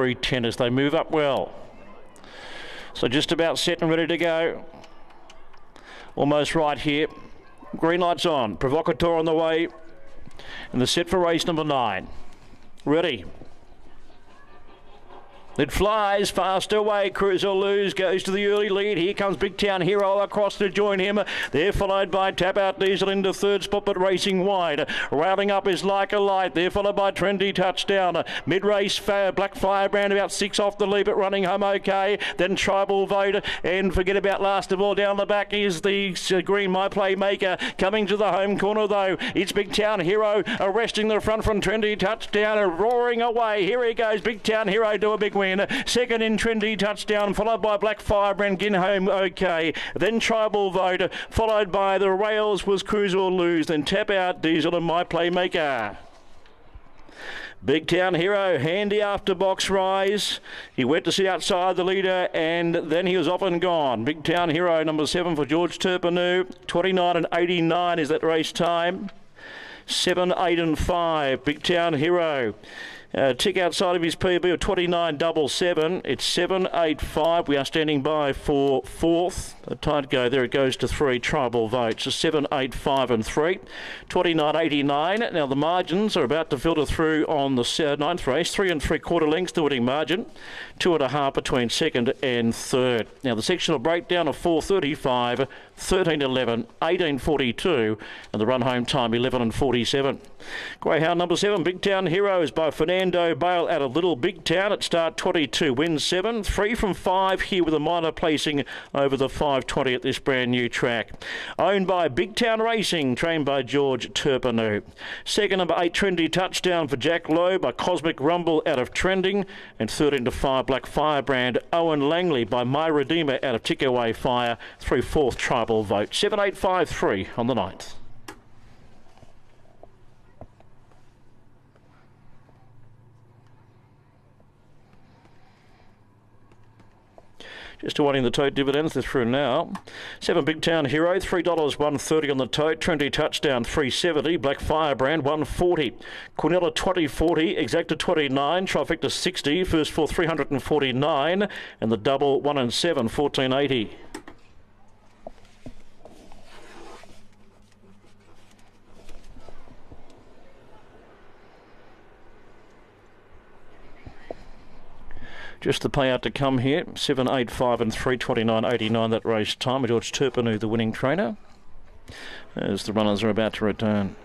three tennis. They move up well. So just about set and ready to go. Almost right here. Green lights on. Provocateur on the way. And the set for race number nine. Ready. It flies fast away. Cruise or Lose goes to the early lead. Here comes Big Town Hero across to join him. They're followed by Tap Out Diesel into third spot, but racing wide. Rounding up is Like a Light. They're followed by Trendy Touchdown. Mid race, Black Firebrand about six off the lead, but running home okay. Then Tribal Vote. And forget about last of all. Down the back is the uh, green My Playmaker. Coming to the home corner though. It's Big Town Hero arresting the front from Trendy Touchdown. And roaring away. Here he goes. Big Town Hero do a big Second in Trendy touchdown, followed by Black Firebrand, home okay. Then Tribal Vote, followed by the Rails was Cruise or Lose, then Tap Out Diesel and My Playmaker. Big Town Hero, handy after box rise. He went to sit outside the leader and then he was off and gone. Big Town Hero, number seven for George Turpinu. 29 and 89 is that race time. 7, 8 and 5. Big Town Hero. Uh, tick outside of his PB of 29.77. It's 7.85. We are standing by for fourth. A tight go there. It goes to three tribal votes. So 7.85 and 3. 29.89. Now the margins are about to filter through on the ninth race. Three and three quarter lengths the winning margin. Two and a half between second and third. Now the sectional breakdown of 4.35, 13.11, 18.42, and the run home time 11 and 47. Greyhound number seven, Big Town Heroes by Fernando Bale out of Little Big Town at start 22, wins seven, three from five here with a minor placing over the 520 at this brand new track. Owned by Big Town Racing, trained by George Turpinu. Second number eight, Trendy Touchdown for Jack Lowe by Cosmic Rumble out of Trending, and third into five, Black Firebrand, Owen Langley by My Redeemer out of Tickaway Fire through fourth tribal vote. 7853 on the ninth. Just awaiting the tote dividends. They're through now. Seven Big Town Hero, three dollars one thirty on the tote. Trendy Touchdown, three seventy. Black Firebrand, one forty. Quinella twenty forty. Exacta twenty nine. Trifecta sixty. First for three hundred and forty nine, and the double one and seven, fourteen eighty. Just the payout to come here, 785 and 329.89 that race time. George Turpinu, the winning trainer, as the runners are about to return.